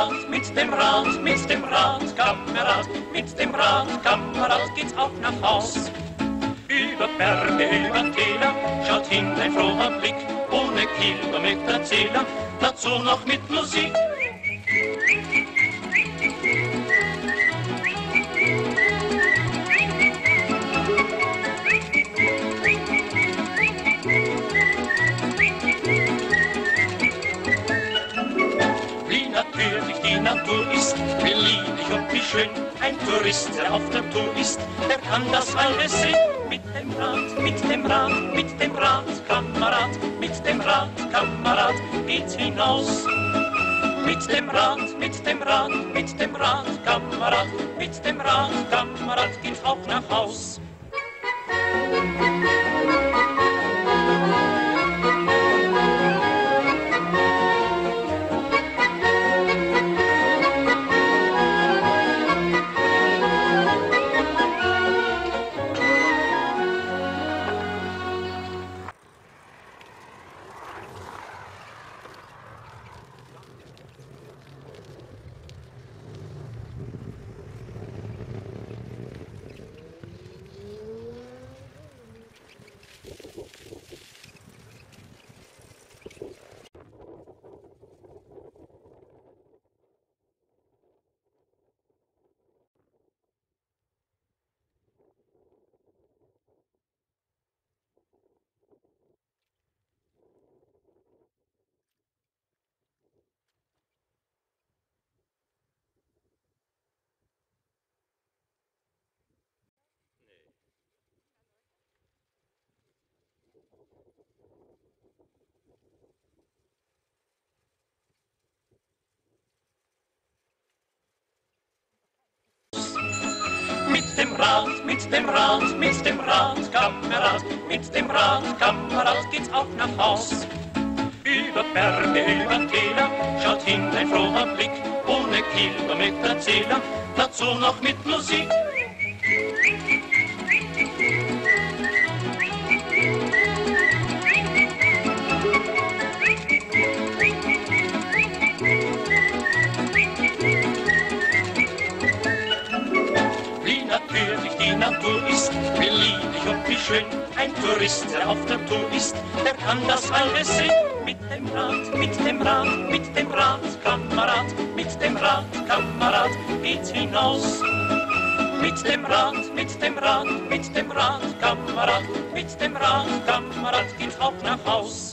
Rad, mit dem Rad, mit dem Rad, Kamerad, mit dem Rad, Kamerad geht's auch nach Haus. Über Berge, über Täler, schaut hin ein froher Blick, ohne Kilometerzähler, dazu noch mit Musik. Wie natürlich die Natur ist, wie lieblich und wie schön ein Tourist, der auf der Tour ist, der kann das alles sehen. Mit dem Rad, mit dem Rad, mit dem Rad, Kamerad, mit dem Rad, Kamerad, geht's hinaus. Mit dem Rad, mit dem Rad, mit dem Rad, Kamerad, mit dem Rad, Kamerad, geht's auch nach Haus. Mit dem Rad, mit dem Rad, mit dem Rad, Kamerad, mit dem Rad, Kamerad geht's auch nach Haus. Über Berge, über Täler, schaut hin ein froher Blick, ohne Kilometerzähler, dazu noch mit Musik. Natürlich die Natur ist, wie lieblich und wie schön ein Tourist, der auf der Tour ist, der kann das alles sehen. Mit dem Rad, mit dem Rad, mit dem Rad, Kamerad, mit dem Rad, Kamerad, geht's hinaus. Mit dem Rad, mit dem Rad, mit dem Rad, Kamerad, mit dem Rad, Kamerad, geht's auch nach Haus.